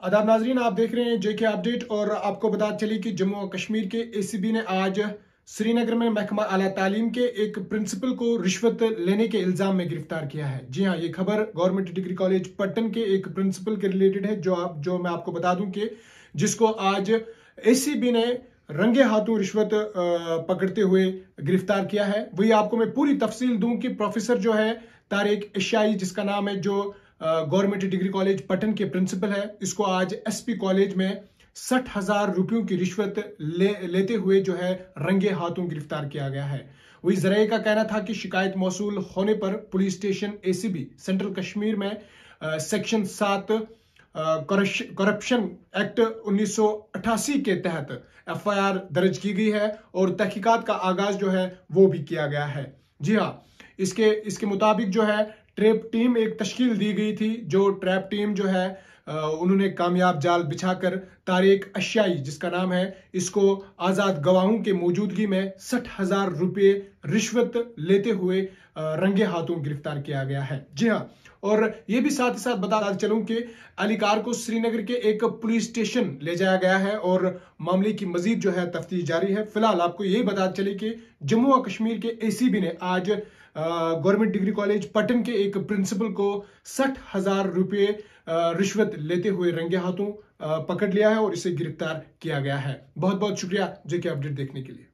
आदाब नाजरीन, आप देख रहे हैं जेके अपडेट और आपको बता चली कि जम्मू और कश्मीर के एसीबी ने आज श्रीनगर में महकमा आला तालीम के एक प्रिंसिपल को रिश्वत लेने के इल्ज़ाम में गिरफ़्तार किया है। जी हाँ ये खबर गवर्नमेंट डिग्री कॉलेज पट्टन के एक प्रिंसिपल के रिलेटेड है, जो आप, जो मैं आपको बता दूँ कि जिसको आज एसीबी ने रंगे हाथों रिश्वत पकड़ते हुए गिरफ़्तार किया है। वही आपको मैं पूरी तफसील दूँ कि प्रोफेसर जो है, तारिक एशियाई, जिसका नाम है, जो गवर्नमेंट डिग्री कॉलेज पटन के प्रिंसिपल है। इसको आज एसपी कॉलेज में सठ हज़ार रुपयों की रिश्वत ले, लेते हुए जो है रंगे हाथों गिरफ़्तार किया गया है। वही जराये का कहना था कि शिकायत मौसू होने पर police station ACB central Kashmir में आ, सेक्शन सात करप्शन एक्ट 1988 के तहत एफआईआर दर्ज की गई है और तहकीकात का आगाज़ जो है वो भी किया गया है। जी हाँ इसके इसके मुताबिक जो है ट्रैप टीम एक तश्कील दी गई थी जो ट्रैप टीम जो है उन्होंने कामयाब जाल बिछाकर तारिक अशियाई, जिसका नाम है, इसको आज़ाद गवाहों के मौजूदगी में सठ हज़ार रुपये रिश्वत लेते हुए रंगे हाथों गिरफ़्तार किया गया है। जी हाँ और ये भी साथ ही साथ बता चलूँ कि अलीकार को श्रीनगर के एक पुलिस स्टेशन ले जाया गया है, और मामले की मजीद जो है तफ्तीश जारी है। फ़िलहाल आपको यही बता चले कि जम्मू और कश्मीर के एसीबी ने आज गवर्नमेंट डिग्री कॉलेज पटन के एक प्रिंसिपल को सठ हज़ार रुपये रिश्वत लेते हुए रंगे हाथों पकड़ लिया है और इसे गिरफ़्तार किया गया है। बहुत बहुत शुक्रिया, जेके अपडेट देखने के लिए।